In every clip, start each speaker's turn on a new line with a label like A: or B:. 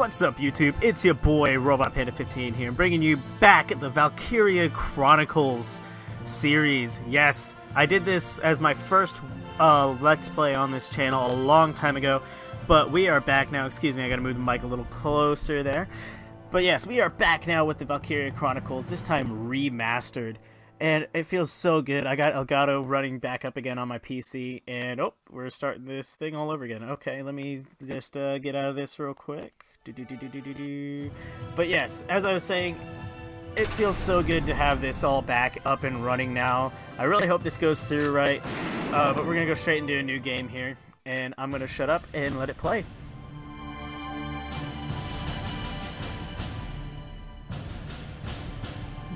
A: What's up YouTube? It's your boy Robot Panda 15 here, bringing you back the Valkyria Chronicles series. Yes, I did this as my first uh, Let's Play on this channel a long time ago, but we are back now. Excuse me, I gotta move the mic a little closer there. But yes, we are back now with the Valkyria Chronicles, this time remastered. And it feels so good. I got Elgato running back up again on my PC, and oh, we're starting this thing all over again. Okay, let me just uh, get out of this real quick. Do, do, do. But yes, as I was saying, it feels so good to have this all back up and running now. I really hope this goes through right, uh, but we're going to go straight into a new game here, and I'm going to shut up and let it play.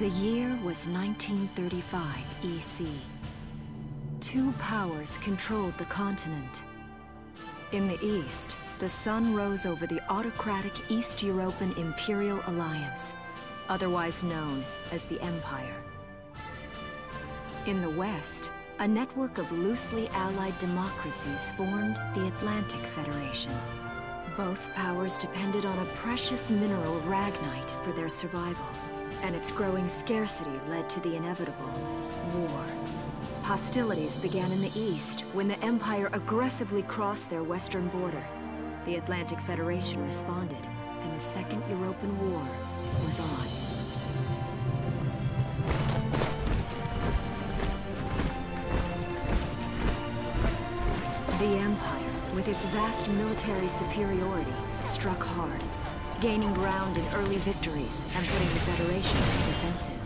B: The year was 1935 EC. Two powers controlled the continent. In the east, the sun rose over the autocratic East European Imperial Alliance, otherwise known as the Empire. In the west, a network of loosely allied democracies formed the Atlantic Federation. Both powers depended on a precious mineral ragnite for their survival and its growing scarcity led to the inevitable war. Hostilities began in the east when the Empire aggressively crossed their western border. The Atlantic Federation responded, and the Second European War was on. The Empire, with its vast military superiority, struck hard gaining ground in early victories and putting the Federation on the defensive.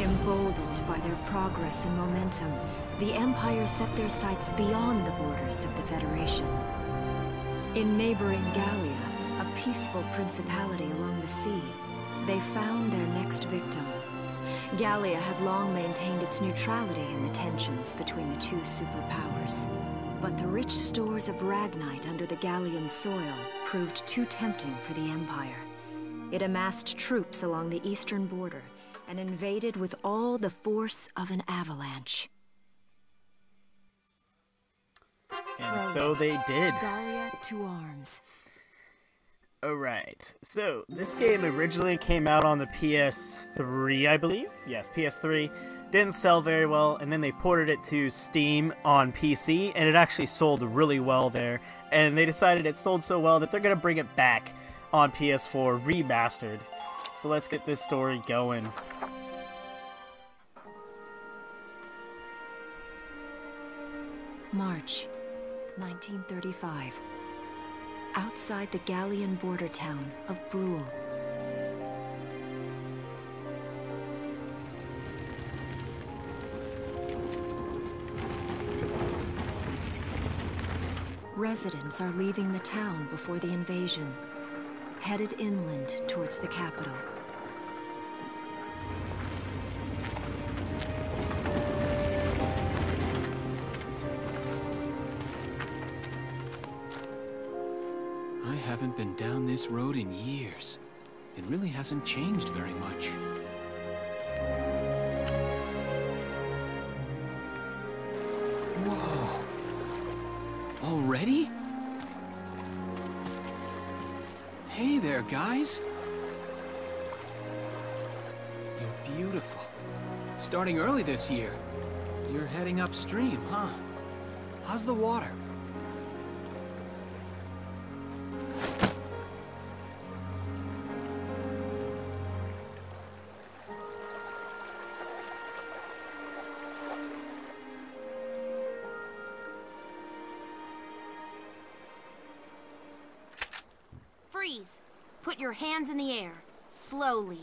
B: Emboldened by their progress and momentum, the Empire set their sights beyond the borders of the Federation. In neighboring Gallia, a peaceful principality along the sea, they found their next victim. Gallia had long maintained its neutrality in the tensions between the two superpowers. But the rich stores of Ragnite under the Gallian soil proved too tempting for the Empire. It amassed troops along the eastern border and invaded with all the force of an avalanche.
A: And so they did.
B: Gallia to arms.
A: Alright, so this game originally came out on the PS3, I believe? Yes, PS3. Didn't sell very well, and then they ported it to Steam on PC, and it actually sold really well there. And they decided it sold so well that they're going to bring it back on PS4 remastered. So let's get this story going.
B: March 1935 outside the Gallian border town of Bruhl. Residents are leaving the town before the invasion, headed inland towards the capital.
C: Haven't been down this road in years. It really hasn't changed very much. Whoa. Already? Hey there, guys. You're beautiful. Starting early this year. You're heading upstream, huh? How's the water?
D: Slowly.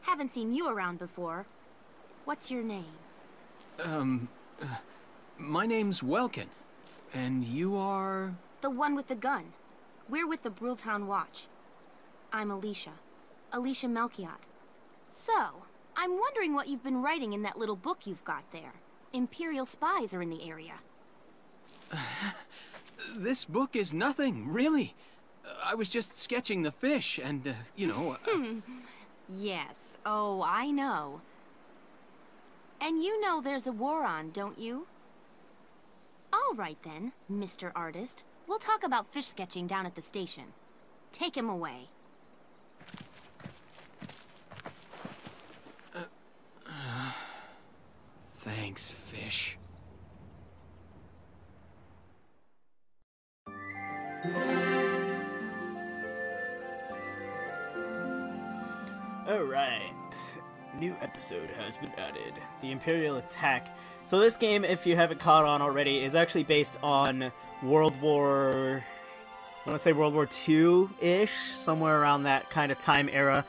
D: Haven't seen you around before. What's your name?
C: Um, uh, my name's Welkin. And you are?
D: The one with the gun. We're with the Bruhl Town Watch. I'm Alicia. Alicia Melchiott. So, I'm wondering what you've been writing in that little book you've got there. Imperial spies are in the area.
C: this book is nothing, really. I was just sketching the fish, and, uh, you know... Uh...
D: yes. Oh, I know. And you know there's a war on, don't you? All right then, Mr. Artist. We'll talk about fish sketching down at the station. Take him away.
C: Thanks, fish.
A: Episode has been added. The Imperial Attack. So this game, if you haven't caught on already, is actually based on World War... I want to say World War II-ish, somewhere around that kind of time era.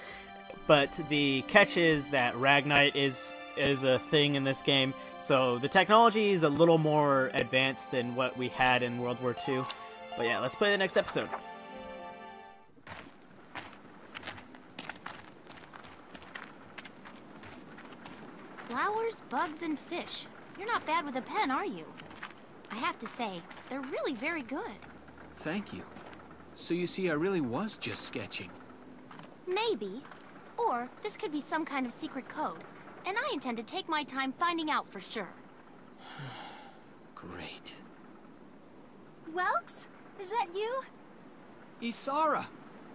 A: But the catch is that Ragnite is is a thing in this game, so the technology is a little more advanced than what we had in World War II. But yeah, let's play the next episode.
D: Flowers, bugs, and fish. You're not bad with a pen, are you? I have to say, they're really very good.
C: Thank you. So you see, I really was just sketching.
D: Maybe. Or this could be some kind of secret code. And I intend to take my time finding out for sure.
C: Great.
D: Welks? Is that you?
C: Isara!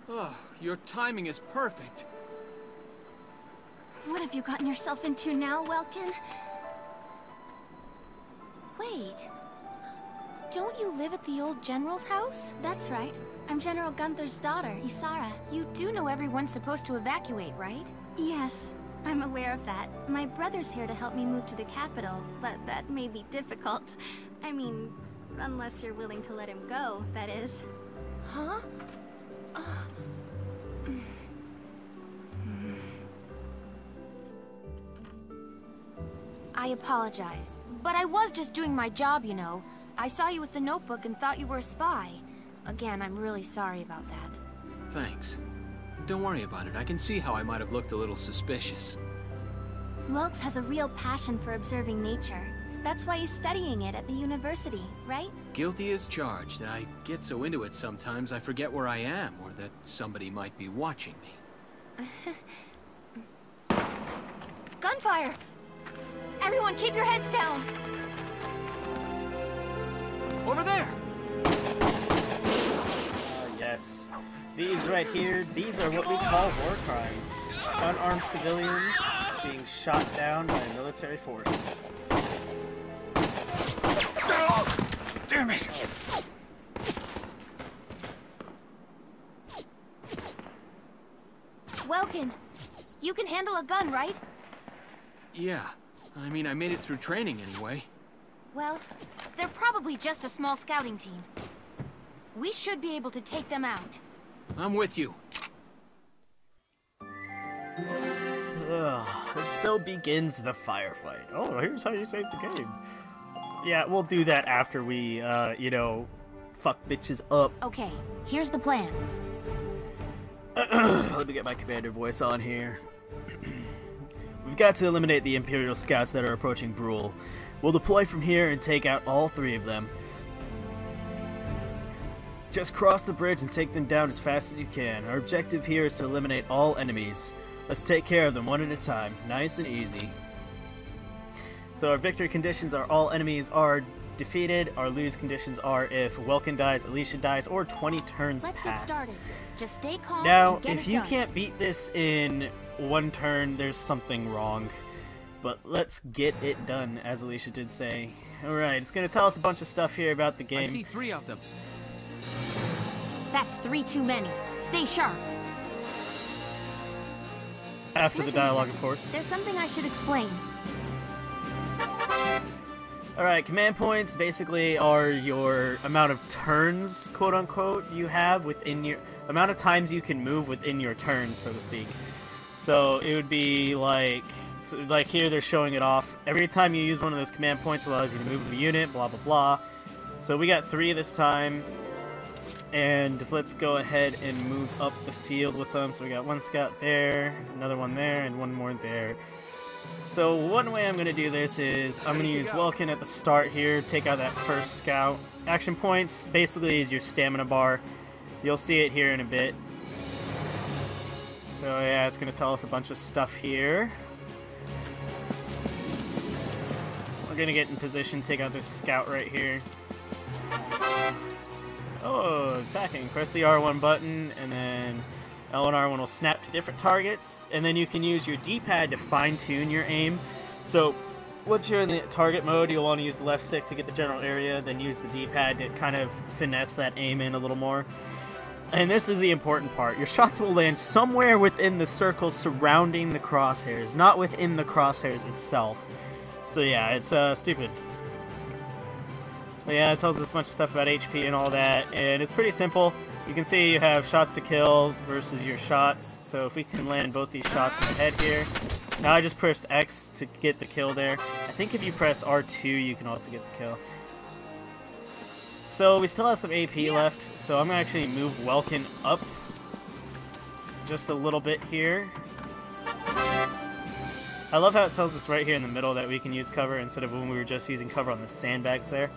C: Oh, your timing is perfect.
D: What have you gotten yourself into now, Welkin? Wait. Don't you live at the old General's house?
E: That's right. I'm General Gunther's daughter, Isara.
D: You do know everyone's supposed to evacuate, right?
E: Yes, I'm aware of that. My brother's here to help me move to the capital, but that may be difficult. I mean, unless you're willing to let him go, that is.
D: Huh? I apologize, but I was just doing my job, you know. I saw you with the notebook and thought you were a spy. Again, I'm really sorry about that.
C: Thanks. Don't worry about it. I can see how I might have looked a little suspicious.
E: Welks has a real passion for observing nature. That's why he's studying it at the university, right?
C: Guilty as charged. I get so into it sometimes I forget where I am or that somebody might be watching me.
D: Gunfire! Everyone keep your heads down!
C: Over there!
A: Uh, yes. These right here, these are what we call war crimes. Unarmed civilians being shot down by a military force.
C: Damn it!
D: Welkin, you can handle a gun, right?
C: Yeah. I mean, I made it through training anyway.
D: Well, they're probably just a small scouting team. We should be able to take them out.
C: I'm with you.
A: Ugh, and so begins the firefight. Oh, here's how you save the game. Yeah, we'll do that after we, uh, you know, fuck bitches up.
D: Okay, here's the plan.
A: Let me get my commander voice on here. We've got to eliminate the Imperial scouts that are approaching Bruhl. We'll deploy from here and take out all three of them. Just cross the bridge and take them down as fast as you can. Our objective here is to eliminate all enemies. Let's take care of them one at a time. Nice and easy. So our victory conditions are all enemies are defeated. Our lose conditions are if Welkin dies, Alicia dies, or 20 turns
D: Let's
A: pass.
D: get started. Just stay calm
A: Now, if you
D: done.
A: can't beat this in one turn, there's something wrong. But let's get it done, as Alicia did say. Alright, it's going to tell us a bunch of stuff here about the game.
C: I
A: game.
C: see three of them.
D: That's three too many. Stay sharp.
A: After the dialogue, of course.
D: There's something I should explain.
A: Alright, command points basically are your amount of turns, quote unquote, you have within your amount of times you can move within your turn, so to speak. So it would be like, so like here they're showing it off. Every time you use one of those command points allows you to move a unit, blah blah blah. So we got three this time. And let's go ahead and move up the field with them. So we got one scout there, another one there, and one more there. So one way I'm going to do this is I'm going to use Welkin at the start here, take out that first scout. Action points basically is your stamina bar. You'll see it here in a bit. So yeah, it's going to tell us a bunch of stuff here. We're gonna get in position, take out this scout right here. Oh, attacking. Press the R1 button, and then L and R1 will snap to different targets, and then you can use your D-pad to fine-tune your aim. So, once you're in the target mode, you'll want to use the left stick to get the general area, then use the D-pad to kind of finesse that aim in a little more. And this is the important part. Your shots will land somewhere within the circle surrounding the crosshairs, not within the crosshairs itself. So yeah, it's uh, stupid. But yeah, it tells us a bunch of stuff about HP and all that, and it's pretty simple. You can see you have shots to kill versus your shots, so if we can land both these shots in the head here. Now I just pressed X to get the kill there. I think if you press R2, you can also get the kill. So we still have some AP yes. left, so I'm going to actually move Welkin up just a little bit here. I love how it tells us right here in the middle that we can use cover instead of when we were just using cover on the sandbags there.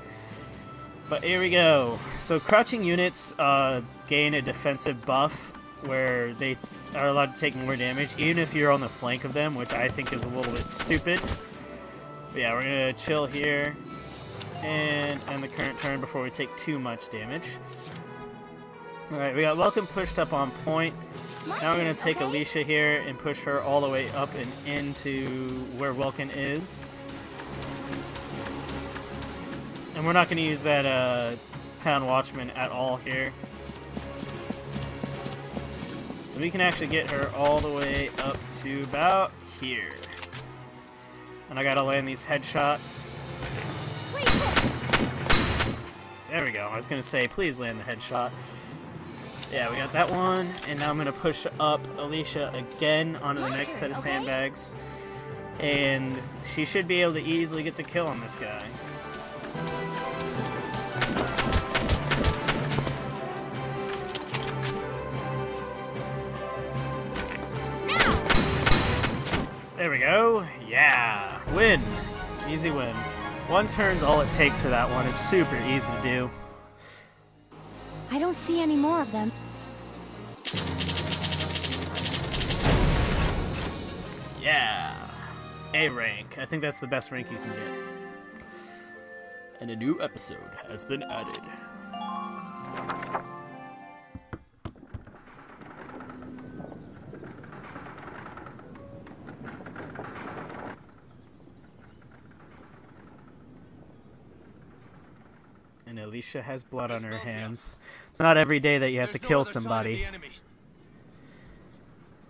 A: But here we go. So crouching units uh, gain a defensive buff where they are allowed to take more damage, even if you're on the flank of them, which I think is a little bit stupid. But yeah, we're going to chill here and end the current turn before we take too much damage. Alright, we got Welkin pushed up on point. Now we're going to take Alicia here and push her all the way up and into where Welkin is. And we're not going to use that uh, Town Watchman at all here. So we can actually get her all the way up to about here. And I gotta land these headshots. There we go. I was gonna say, please land the headshot. Yeah, we got that one, and now I'm gonna push up Alicia again onto the next set of sandbags. And she should be able to easily get the kill on this guy. There we go. Yeah. Win. Easy win. One turn's all it takes for that one. It's super easy to do.
D: I don't see any more of them.
A: Yeah. A rank. I think that's the best rank you can get. And a new episode has been added. Alicia has blood on her hands. It's not every day that you have to kill somebody.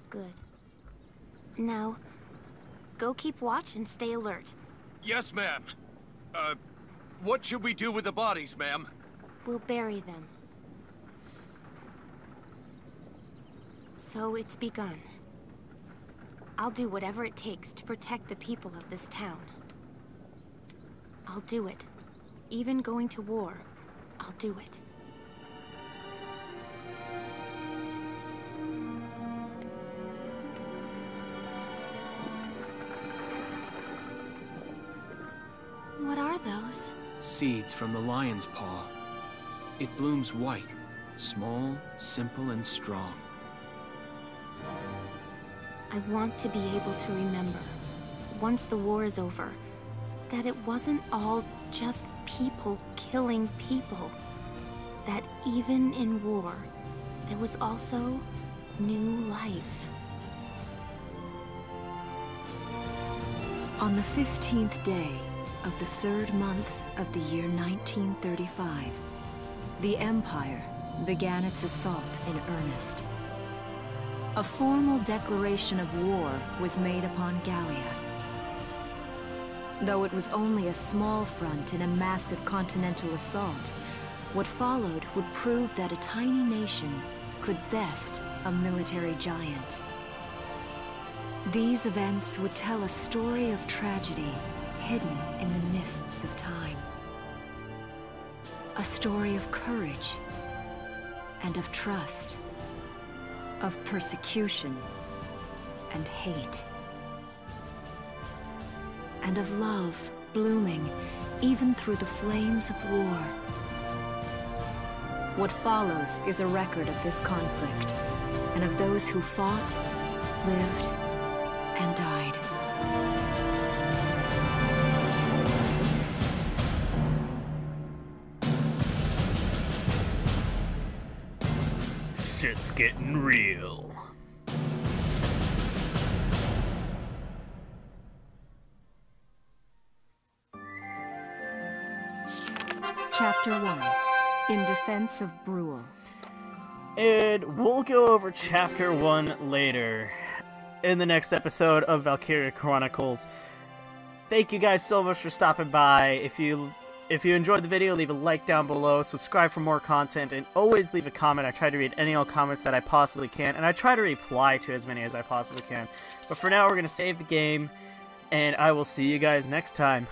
D: Good. Now, go keep watch and stay alert.
F: Yes, ma'am. Uh, what should we do with the bodies, ma'am?
D: We'll bury them. So it's begun. I'll do whatever it takes to protect the people of this town. I'll do it. Even going to war, I'll do it. What are those?
C: Seeds from the lion's paw. It blooms white, small, simple, and strong.
D: I want to be able to remember, once the war is over, that it wasn't all just people killing people. That even in war, there was also new life.
B: On the 15th day of the third month of the year 1935, the Empire began its assault in earnest. A formal declaration of war was made upon Gallia. Though it was only a small front in a massive continental assault, what followed would prove that a tiny nation could best a military giant. These events would tell a story of tragedy hidden in the mists of time. A story of courage and of trust, of persecution and hate and of love blooming even through the flames of war. What follows is a record of this conflict and of those who fought, lived, and died.
A: Shit's getting real.
B: Chapter 1 In Defense of Bruhl.
A: And we'll go over chapter 1 later in the next episode of Valkyria Chronicles. Thank you guys so much for stopping by. If you if you enjoyed the video, leave a like down below, subscribe for more content, and always leave a comment. I try to read any all comments that I possibly can, and I try to reply to as many as I possibly can. But for now, we're going to save the game, and I will see you guys next time.